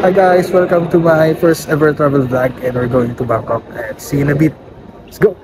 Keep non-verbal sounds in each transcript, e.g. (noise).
Hi guys, welcome to my first ever travel vlog and we're going to Bangkok and see you in a bit. Let's go!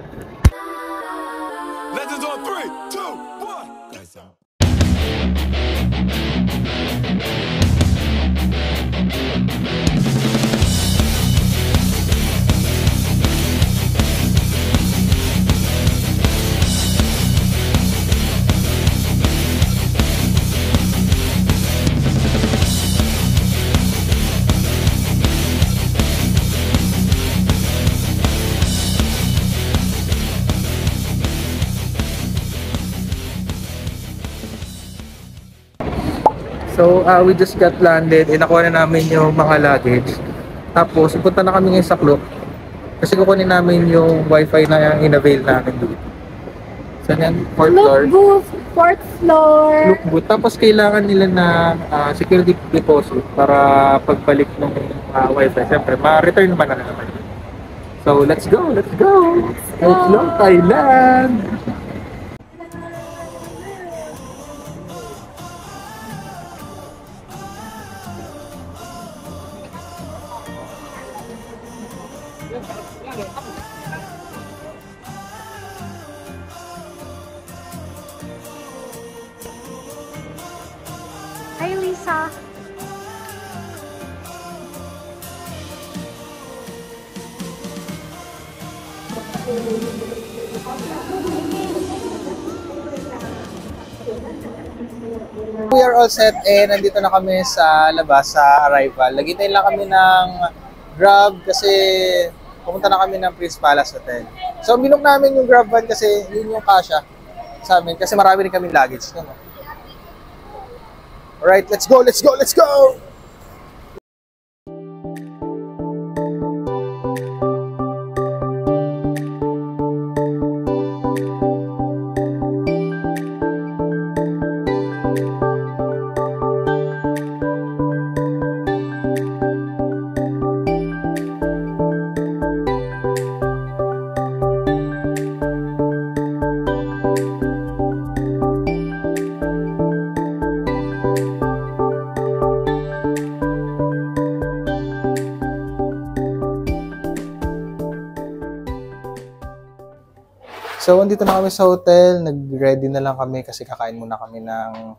So, uh, we just got landed and nakuha na namin yung mga luggage. Tapos, punta na kami ngayon sa Klook. Kasi kukunin namin yung wifi na in-avail namin dito. Saan yan? Fourth floor. Look booth, fourth floor. Look good. Tapos, kailangan nila na uh, security deposit para pagbalik ng uh, wifi. Siyempre, ma-return naman na naman. So, let's go! Let's go! Let's go. go, Thailand! Hi, Lisa. We are all set and nandito na kami sa labas sa arrival. Naghintay lang kami ng Grab kasi pumunta na kami ng Prince Palace Hotel. So binok namin yung Grab van kasi yun yung kasha sa amin kasi marami rin kaming luggage. No? Alright, let's go, let's go, let's go! So, andito na kami sa hotel. Nag-ready na lang kami kasi kakain muna kami ng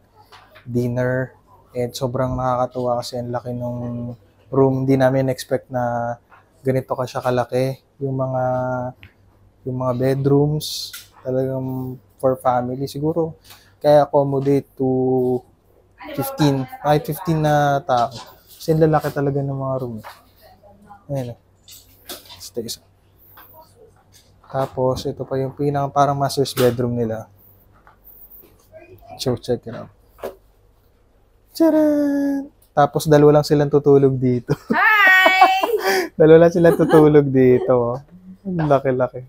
dinner. And sobrang nakakatuwa kasi ang laki nung room. Hindi namin expect na ganito ka siya kalaki. Yung mga yung mga bedrooms talagang for family siguro kaya accommodate to 15 kahit 15 na tao kasi lalaki talaga ng mga room ayun. Stay isa. Tapos, ito pa yung pinang parang master's bedroom nila. So, check it out. Tcharan! Tapos, dalawa lang silang tutulog dito. Hi! (laughs) dalawa lang silang tutulog dito. Laki-laki.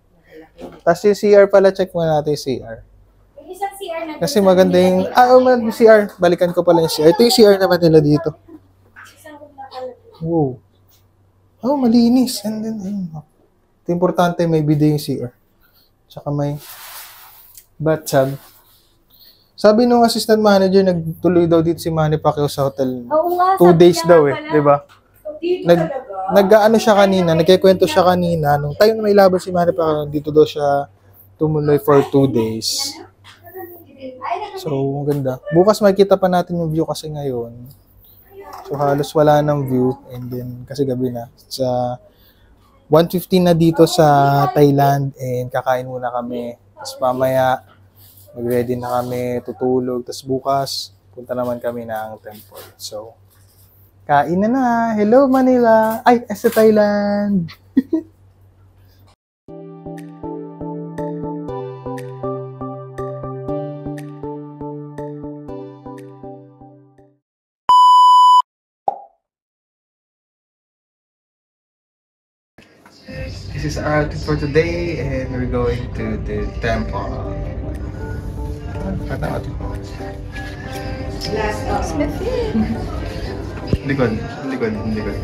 Tapos yung CR pala, check mo natin yung CR. Yung isang CR na Kasi maganda yung... Ah, oh, man, yung CR. Balikan ko pala yung CR. Ito yung CR naman nila dito. Wow. Oh, malinis. And then, ayun. Ito importante, may bidet yung CR. Tsaka may bathtub. Sabi nung assistant manager, nagtuloy daw dito si Manny Pacquiao sa hotel. Oo nga, Two days daw eh, di ba? Nag, nag-ano siya kanina, nagkikwento siya kanina, nung tayo na may laban si Manny Pacquiao, dito daw siya tumuloy for two days. So, ang ganda. Bukas makikita pa natin yung view kasi ngayon. So, halos wala ng view. And then, kasi gabi na. Sa 1.15 na dito sa Thailand and kakain muna kami. Tapos mamaya, mag-ready na kami, tutulog. Tapos bukas, punta naman kami ng temple. So, kain na na. Hello, Manila. Ay, sa Thailand. (laughs) is outfit for today and we're going to the temple. Kata natin. Likod, likod, likod.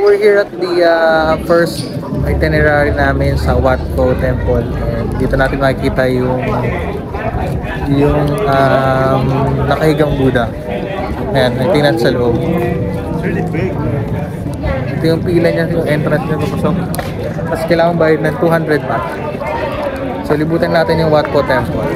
We're here at the uh, first itinerary namin sa Wat Pho Temple. And dito natin makikita yung yung um, nakahigang Buddha. Ayan, tingnan sa loob. Ito yung pila niya, yung entrance niya papasok. Tapos kailangan bayad ng 200 baht. So, libutan natin yung Wat Pho Temple.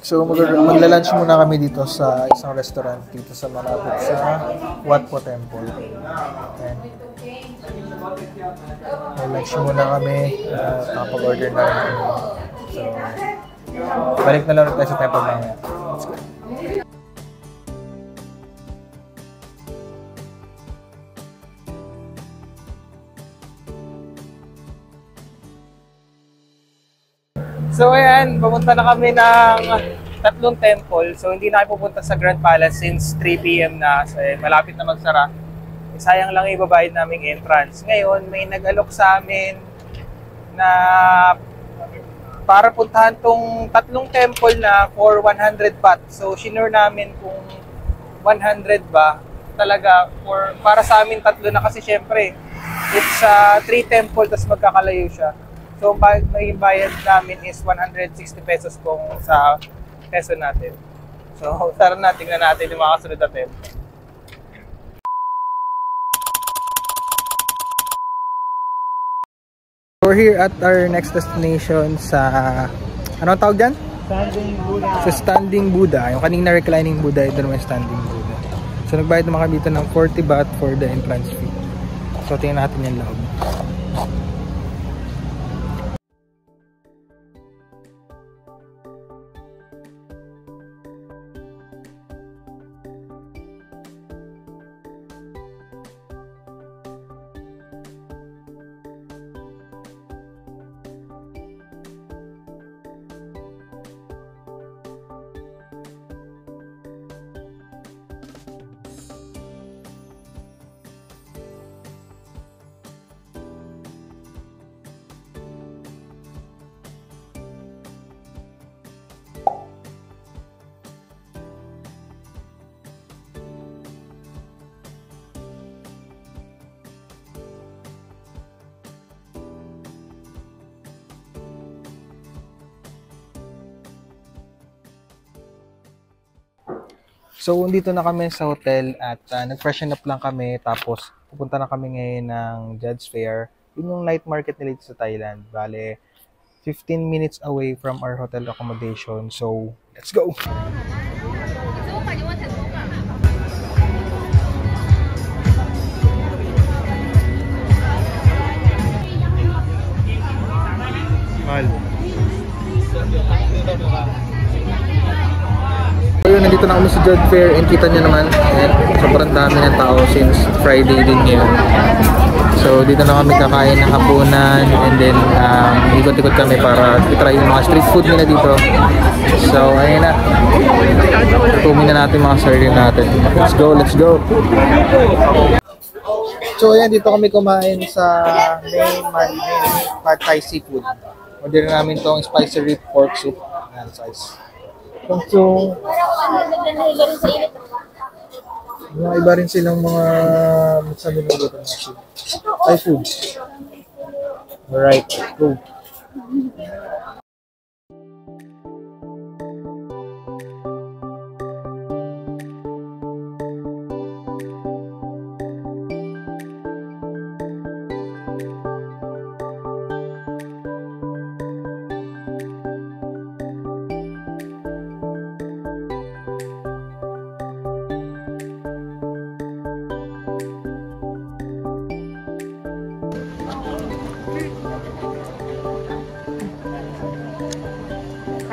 So mag magla-lunch muna kami dito sa isang restaurant dito sa malapit sa Wat Pho Temple. Ayan. Mag-lunch muna kami. Uh, Nakapag-order na rin. So, balik na lang tayo sa temple mamaya. So ayan, pupunta na kami ng tatlong temple. So hindi na pupunta sa Grand Palace since 3 p.m. na. So eh, malapit na magsara. Eh, sayang lang ibabayad naming entrance. Ngayon, may nag-alok sa amin na para puntahan tong tatlong temple na for 100 baht. So shinure namin kung 100 ba talaga for para sa amin tatlo na kasi syempre it's uh, three temple tas magkakalayo siya. So, ba- may bayad namin is 160 pesos kung sa peso natin. So, (laughs) tara na, tingnan natin yung mga kasunod na temple. We're here at our next destination sa... Ano ang tawag dyan? Standing Buddha. Sa Standing Buddha. Yung kanina reclining Buddha, ito naman yung Standing Buddha. So nagbayad naman kami dito ng 40 baht for the entrance fee. So tingnan natin yung loob. So, dito na kami sa hotel at uh, nag-freshen up lang kami tapos pupunta na kami ngayon ng Judge Fair. Yun yung night market nila dito sa Thailand. Bale, 15 minutes away from our hotel accommodation. So, let's go! Mahal. So nandito na kami sa Job Fair and kita nyo naman, ayan, sobrang dami ng tao since Friday din ngayon. So dito na kami kakain ng hapunan and then um, ikot-ikot kami para itry yung mga street food nila dito. So ayun na, tutumin na natin mga sardine natin. Let's go, let's go! So ayan, dito kami kumain sa main, main pad thai seafood. Order namin tong spicy rib pork soup. Ayan, size. So, mga iba rin silang mga sabi ng luto ng food. Alright, go.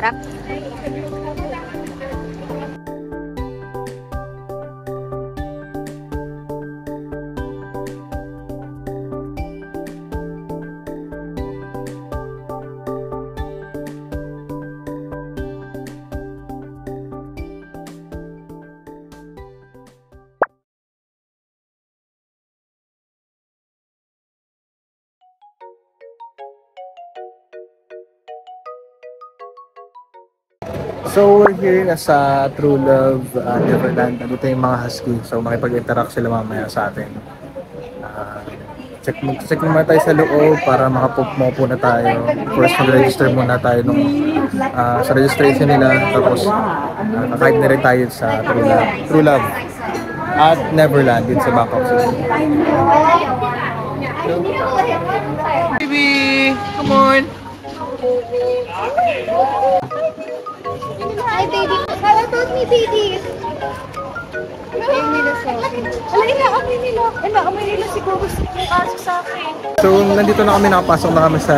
завтра. So, we're here na sa True Love uh, Neverland. Nandito yung mga husky. So, makipag-interact sila mamaya sa atin. Uh, check, check muna tayo sa loob para makapupo na tayo. First, mag-register muna tayo nung, uh, sa registration nila. Tapos, uh, kakain na rin tayo sa True Love. True Love. At Neverland din sa Bangkok City. Baby, come on. Hi, baby. How about me, baby? So, nandito na kami, nakapasok na kami sa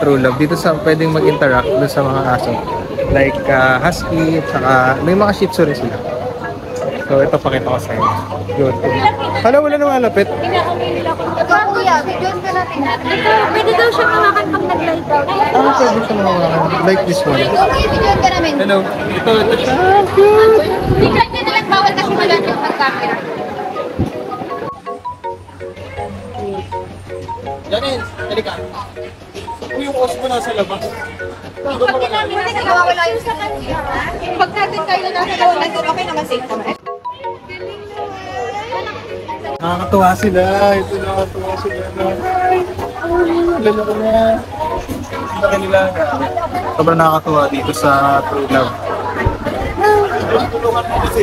True Love. Dito sa pwedeng mag-interact doon sa mga aso. Like uh, husky, at saka may mga shih tzu rin sila. So, ito pakita ko sa inyo. Good. Hala, wala na malapit. Ito, kuya. Videos ka natin. Ito, pwede daw siya mamakan pag nag-light out. Ah, pwede siya mga like this one. Ito, kuya, videos ka namin. Hello. Ito, ito. Hindi ka niya nalang bawal kasi wala niyong mag-camera. Janin, halika. Uy, yung os mo nasa labas. Pag ka natin tayo na nasa loob, nandun okay naman safe naman. Nakakatuwa sila. Ito nakakatuwa sila. Lalo ko na. Sa kanila. Sobrang nakakatuwa dito sa True Love. Tulungan mo kasi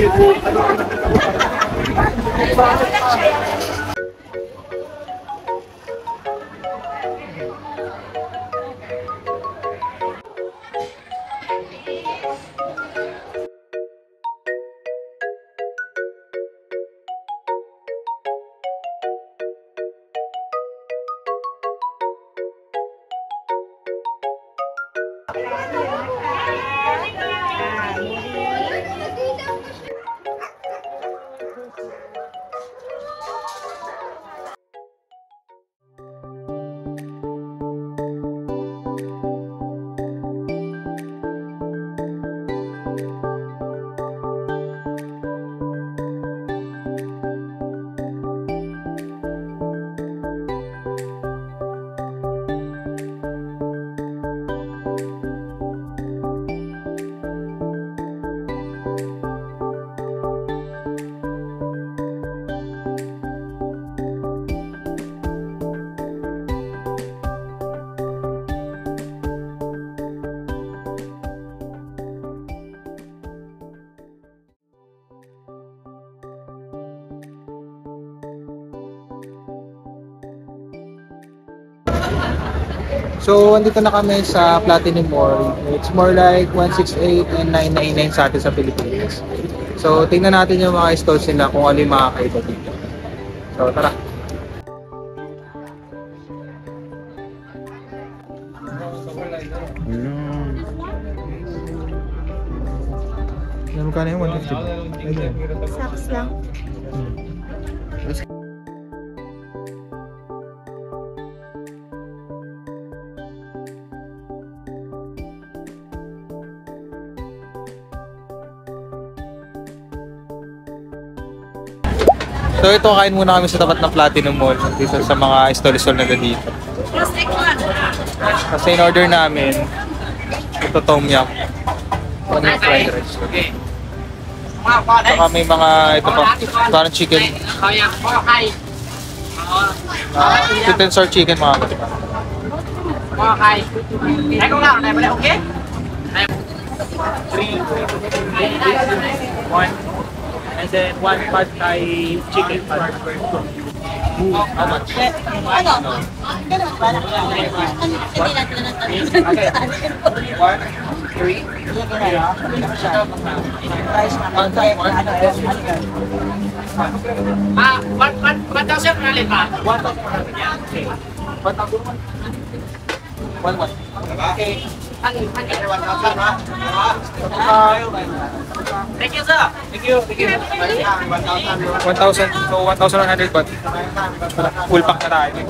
So, andito na kami sa Platinum Mall. It's more like 168 and 999 sa atin sa Pilipinas. So, tingnan natin yung mga stalls nila kung ano yung makakaiba dito. So, tara. Ano magkano yung 150 ba? Ayun. Saks lang. So ito, kain muna kami sa tapat ng Platinum Mall dito sa mga stall-stall na dito. Kasi in order namin, ito tom yum. Ano yung fried rice. Saka may mga, ito pa, parang chicken. Uh, and sour chicken mga ganito. One. And then one pad thai chicken pad. How much? One, three. One, one. Ah, one, one, one thousand ulit pa. One thousand one hundred. Yeah. Okay. One thousand one. One one. Okay. Thank you, sir. Thank you. Thank you. 1,000. So 1,100 baht. Full pack na tayo.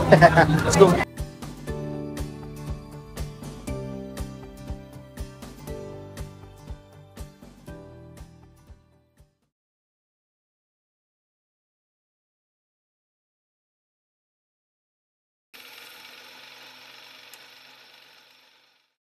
Let's go.